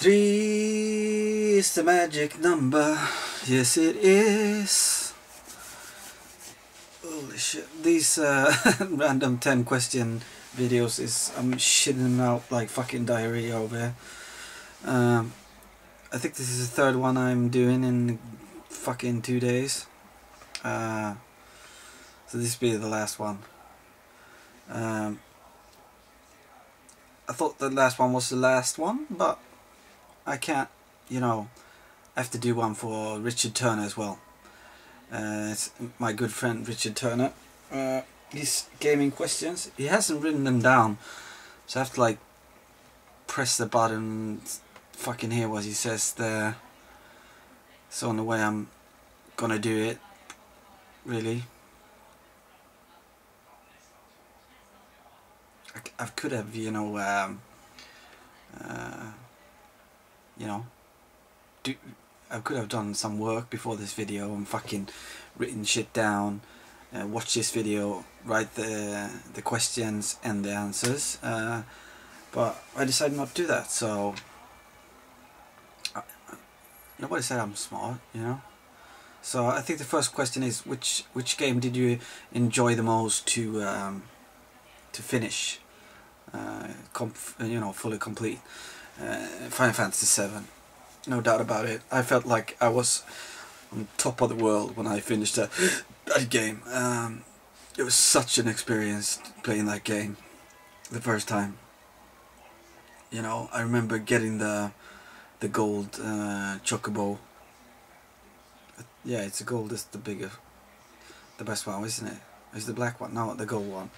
Three is the magic number. Yes, it is. Holy shit! These uh, random ten question videos is I'm shitting them out like fucking diarrhea over here. Um, I think this is the third one I'm doing in fucking two days. Uh, so this will be the last one. Um, I thought the last one was the last one, but I can't, you know, I have to do one for Richard Turner as well. Uh, my good friend Richard Turner. Uh, his gaming questions, he hasn't written them down, so I have to like press the button, fucking hear what he says there. So in the way I'm gonna do it, really. I, I could have, you know, um, uh, you know, do I could have done some work before this video and fucking written shit down, uh, watch this video, write the the questions and the answers, uh, but I decided not to do that. So I, nobody said I'm smart, you know. So I think the first question is which which game did you enjoy the most to um, to finish, uh, you know, fully complete? Uh, Final Fantasy VII. no doubt about it. I felt like I was on top of the world when I finished that, that game. Um, it was such an experience playing that game the first time. You know, I remember getting the the gold uh, chocobo. Yeah, it's the gold. It's the bigger, the best one, isn't it? it? Is the black one? No, the gold one.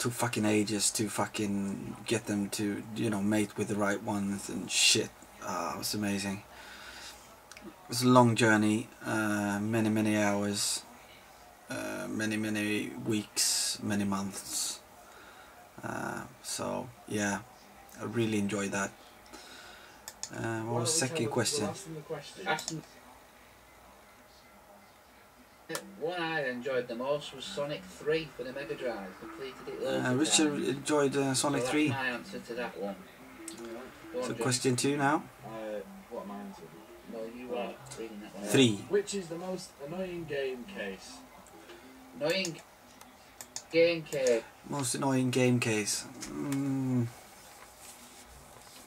Took fucking ages to fucking get them to you know mate with the right ones and shit. Ah, it was amazing. It was a long journey, uh, many, many hours, uh, many, many weeks, many months. Uh, so, yeah, I really enjoyed that. Uh, what was the second question? question? One I enjoyed the most was Sonic 3 for the Mega Drive. Completed it uh, Richard enjoyed uh, Sonic so 3. my answer to that one. So question two now. Uh, what am I answering? No, you are reading that one. Three. Which is the most annoying game case? Annoying game case. Most annoying game case. Mm.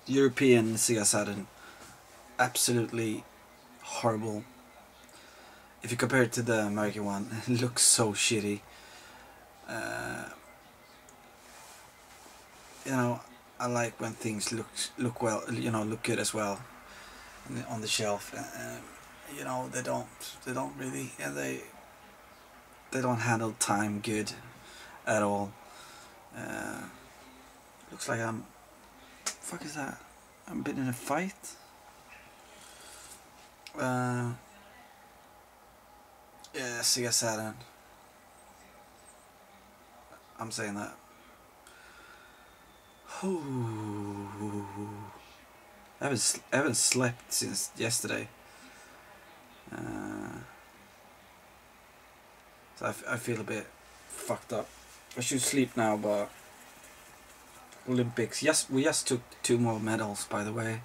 European Sega Saturn. Absolutely horrible. If you compare it to the American one, it looks so shitty. Uh, you know, I like when things look look well, you know, look good as well on the shelf. Uh, you know, they don't they don't really yeah, they they don't handle time good at all. Uh, looks like I'm. Fuck is that? I'm been in a fight. Uh, yeah, Sega Saturn. I'm saying that. Ooh. I haven't, I haven't slept since yesterday. Uh, so I, I feel a bit fucked up. I should sleep now, but Olympics. Yes, we just took two more medals, by the way.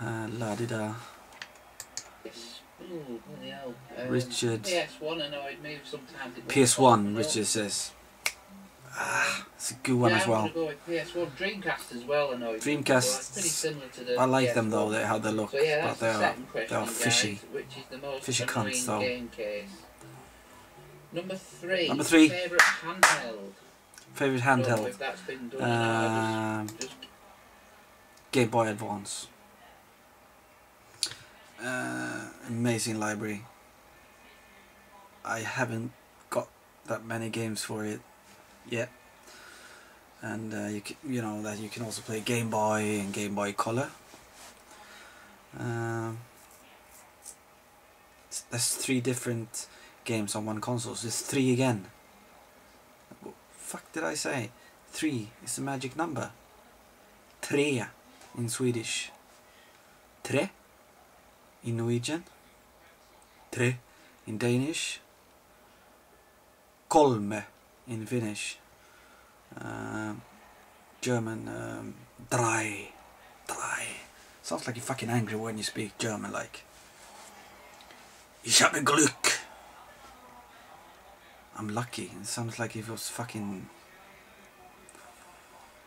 Uh, la di da. Ooh. Um, Richard. PS1 annoyed me sometimes. it PS1, wasn't Richard says. Ah, it's a good one yeah, as well. Go with PS1. Dreamcast as well annoyed me. Dreamcast, So it's pretty similar to the I like them PS1. though, they, how they look, So yeah, but they the are, they are guys, fishy. which is the most Fishy cunts, though. game case. Number three. Number three. Favorite handheld. Favorite handheld? if that's been done. Um, just, just Game Boy Advance. Uh, amazing library. I haven't got that many games for it yet, and uh, you can, you know that you can also play Game Boy and Game Boy Color. Um, that's three different games on one console. So it's three again. What fuck did I say? Three is a magic number. Tre in Swedish. Tre in Norwegian. Tre in Danish. Kolme in Finnish. Um, German um, drei. Drei. Sounds like you're fucking angry when you speak German, like. Ich habe Glück. I'm lucky. It sounds like it was fucking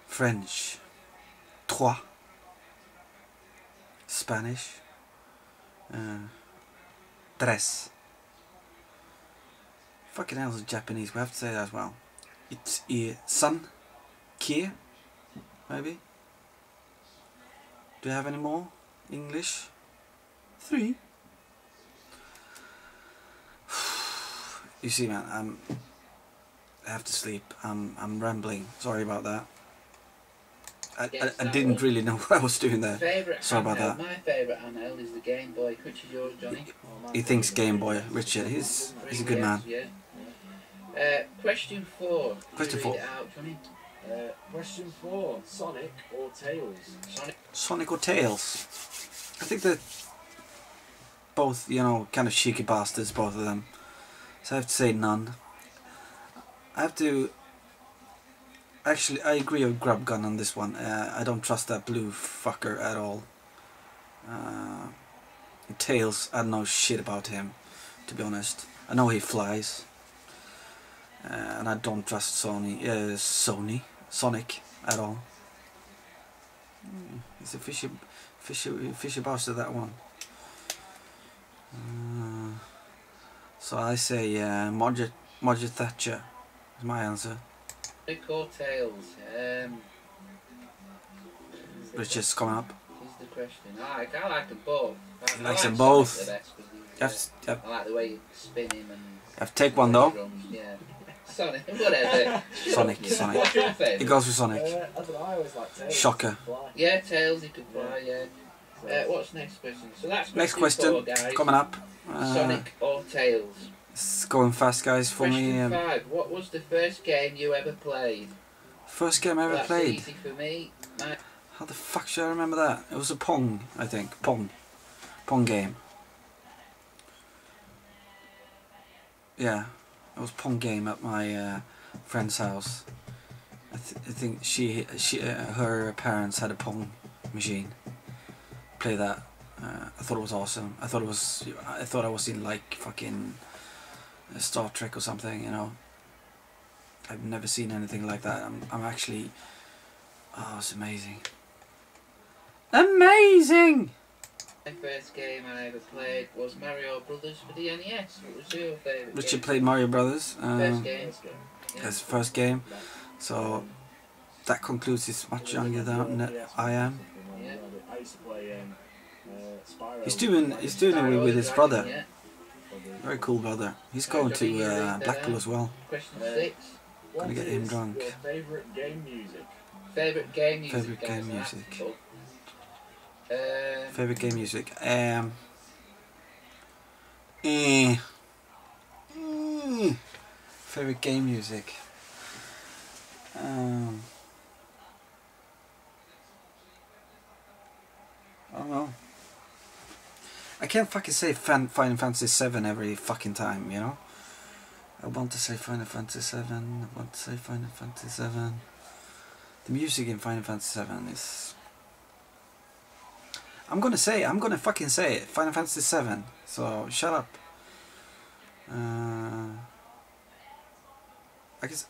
French. Trois. Spanish. Uh, tres. Fucking hell, Japanese. We have to say that as well. It's a sun. Kia. Maybe. Do you have any more? English? Three. You see, man, I'm. I have to sleep. I'm. I'm rambling. Sorry about that. I, Yes, I, I didn't one. really know what I was doing there. Favourite Sorry about that. My favourite handheld is the Game Boy. Which is yours, Johnny? He thinks Game Boy. Richard, he's he's a good man. Yeah. Uh, question four. Question four. out? Uh, question four: Sonic or Tails? Sonic. Sonic or Tails? I think they're both, you know, kind of cheeky bastards, both of them. So I have to say none. I have to. Actually, I agree with Grub Gun on this one. Uh, I don't trust that blue fucker at all. Uh, Tails, I don't know shit about him, to be honest. I know he flies. Uh, and I don't trust Sony, uh, Sony, Sonic at all. Mm, He's a fishy, fishy, fishy bastard that one. Uh, so I say uh, Margaret Thatcher is my answer. Sonic or Tails? Um, Richard's coming up. is the question. I like, I like them both. I, He I likes like them both. The best 'cause he's, You have have, I like the way you spin him and. you have to take one though. drums, Yeah. Sonic, whatever. Sonic, Yeah. Sonic. What's your It goes with Uh, Sonic. I don't know. I always like Tails. Shocker. Yeah, Tails, he could fly, yeah. So, Uh, what's next question? So that's Next question, four, guys. coming up. Uh, Sonic or Tails? It's going fast, guys, for question me. Um, five. What was the first game you ever played? first game I ever That's played. easy for me. My How the fuck should I remember that? It was a Pong, I think. Pong. Pong game. Yeah, it was Pong game at my uh, friend's house. I, th- I think she, she, uh, her parents had a Pong machine. Play that. Uh, I thought it was awesome. I thought it was. I thought I was in like fucking uh, Star Trek or something. You know. I've never seen anything like that. I'm. I'm actually. Oh, it's amazing. Amazing! My first game I ever played was Mario Brothers for the NES. What was your favourite Richard game? played Mario Brothers. First Um, game. Let's. Yeah. his first game. So that concludes he's much younger than I am. Yeah. I used to play um, uh, Spyro. He's doing he's doing it with his brother. Yeah. Very cool brother. He's going to uh, Blackpool as well. Question six. Gonna get him drunk. Favourite game music? Favourite game music. Favourite game music. Um, Favorite game music. Um. Eh. Mm. Favorite game music. Um. I don't know. I can't fucking say fan, Final Fantasy 7 every fucking time, you know? I want to say Final Fantasy 7, I want to say Final Fantasy 7. The music in Final Fantasy 7 is I'm gonna say. I'm gonna fucking say it. Final Fantasy Seven. So shut up. Uh, I guess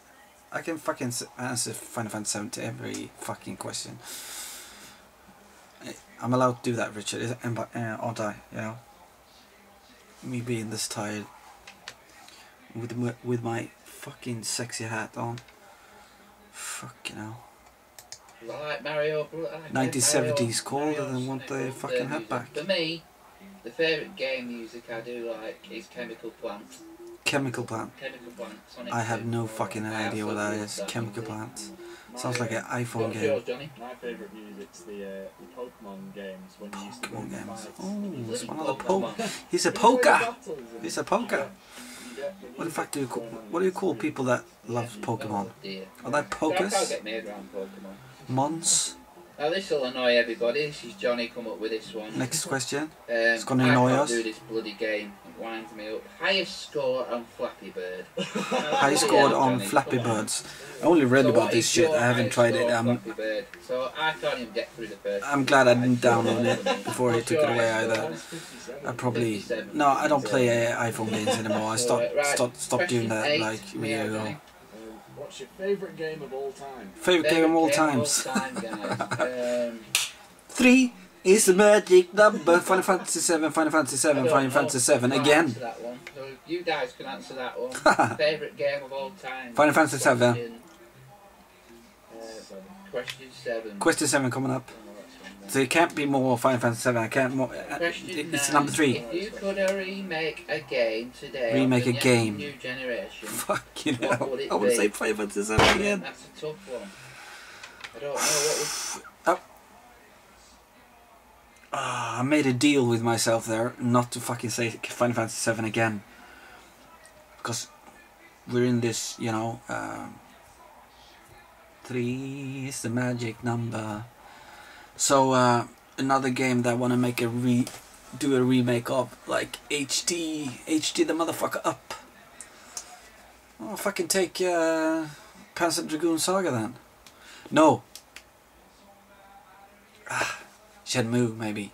I can fucking answer Final Fantasy Seven to every fucking question. I'm allowed to do that, Richard, is- uh, aren't I? Yeah. Me being this tired with m- with my fucking sexy hat on. Fucking hell. Like Mario Bro- like 1970s Mario- colder than want their fucking hat back. For me, the favourite game music I do like is Chemical Plant. Chemical plant. Chemical Plant. I have no fucking idea what that absolutely is. love that Chemical plant. Sounds like an iPhone game. Johnny? My favourite music's the uh, the Pokemon games when you used to go Pokemon games. Oh, it's one of the Pokemon. poke. He's a poker. He's a poker. get- you get the What the music fuck do you call? What do you call people that love Oh Pokemon? Are they pokers? get my head around Pokemon. Mons? Now this will annoy everybody. This is Johnny come up with this one. Next question. Um, It's gonna I annoy can't us. do this bloody game. It winds me up. Highest score on Flappy Bird. highest score on Flappy Birds. I only read So about this shit. I haven't tried it. score on Um, Flappy Bird? So I can't even get through the first. I'm glad I didn't Highest download it before he took it away either. score? Mine's 57. I probably no. I don't play uh, iPhone games anymore. I stopped Right, stopped stopped doing that eight, like a me year out, ago. Johnny. What's your favourite game of all time? Favorite game of all Favourite times. of all time, guys. Um, Three is the magic number. Final Fantasy Seven. Final Fantasy Seven. Final know. Fantasy Seven again. that one. So you guys can answer that one. Favourite game of all time. Final Fantasy seven. Question, uh, Seven. question seven. Question Seven coming up. Oh, So it can't be more Final Fantasy Seven. I can't more. uh, Question It's nine. number three. If you could uh, remake a game today, Remake a game. new generation, hell. would it I want to say Final Fantasy Seven again. that's a tough one. I don't know what would. Ah, I made a deal with myself there not to fucking say Final Fantasy Seven again. Because we're in this, you know, um, three is the magic number. So uh, another game that I want to make a re, do a remake of, like HD, HD the motherfucker up. Oh, fucking take uh, Panzer Dragoon Saga then. No. Ah, Shenmue maybe.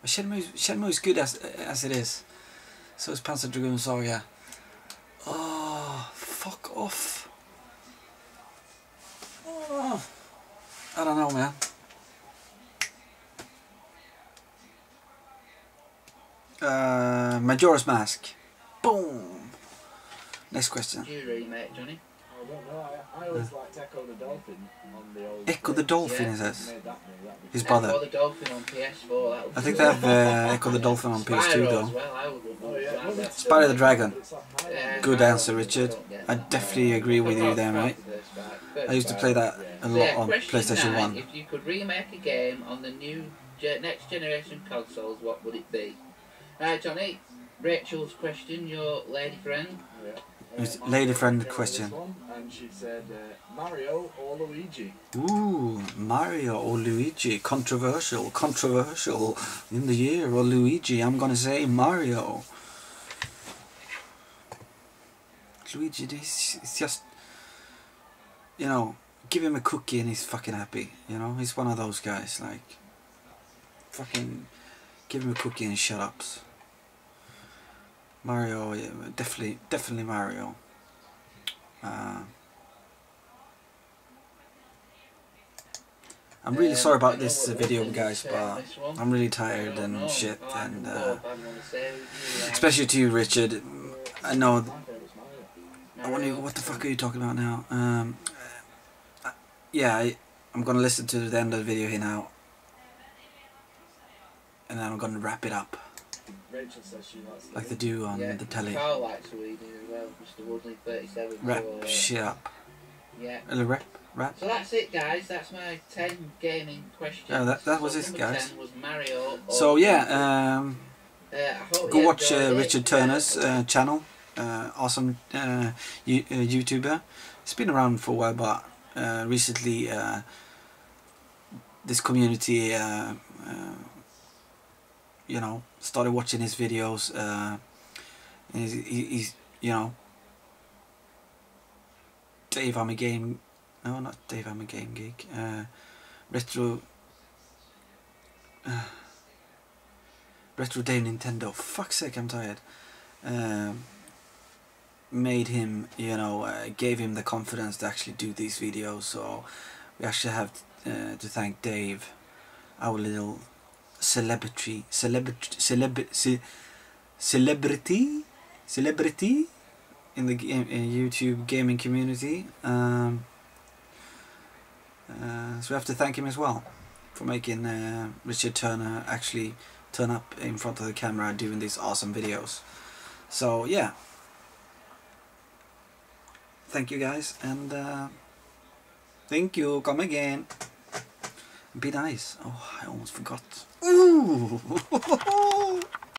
But Shenmue is good as as it is. So is Panzer Dragoon Saga. Oh, fuck off. Oh, I don't know, man. Uh, Majora's Mask. Boom. Next question. would you remake, Johnny? I don't know. I, I always liked Ecco the Dolphin on the old. Ecco the Dolphin, Yeah. is it? Made that new, that'd be His brother. Ecco the Dolphin on PS4. I think they have uh, Ecco the Dolphin on PS2 though. As well. I would Oh, yeah. have well, that. it's Spyro the Dragon. it's like high Yeah. Good I answer, Richard. I definitely agree with you there, mate. I used to play that a lot on PlayStation nine, 1. If you could remake a game on the new ge- next generation consoles, what would it be? Right, Johnny. Rachel's question, your lady friend. Yeah. It's my lady friend question. one, And she said uh, Mario or Luigi. Ooh, Mario or Luigi. Controversial, controversial in the year or Luigi. I'm gonna say Mario. Luigi, this is just, you know, give him a cookie and he's fucking happy. You know, he's one of those guys. Like, fucking, give him a cookie and shut ups. Mario, yeah, definitely, definitely Mario. Uh, I'm really sorry about this video, guys, but on this one. I'm really tired and shit, and uh, know if I'm gonna say with you, like, especially to you, Richard. I know. My favourite's Mario. I wonder what the fuck are you talking about now? Um, uh, yeah, I, I'm gonna listen to the end of the video here now, and then I'm gonna wrap it up Rachel says she likes like they do on yeah, the telly. Carl likes as well, Mr. Woodley 37. Wrap so, uh, shit up. Yeah. Uh, Wrap, wrap. So that's it, guys. That's my 10 gaming questions. Yeah, that- that was so it, guys. 10 was Mario. So yeah, um, Uh, go watch uh. Richard Turner's uh, channel. Uh, awesome uh, you, uh, YouTuber. It's been around for a while, but uh, recently uh, this community, uh, uh, you know, started watching his videos. Uh, he's, he's, you know, Dave I'm a game. No, not Dave I'm a game geek. Uh, retro. Uh, Retro Dave Nintendo. Fuck's sake, I'm tired. Um, made him, you know, uh, gave him the confidence to actually do these videos. So we actually have uh, to thank Dave, our little celebrity, celebrity, celebrity, ce- celebrity, celebrity in the game, uh, YouTube gaming community. Um, uh, so we have to thank him as well for making uh, Richard Turner actually turn up in front of the camera doing these awesome videos. So yeah, thank you guys and uh, thank you. Come again. Be nice. Oh, I almost forgot. Ooh.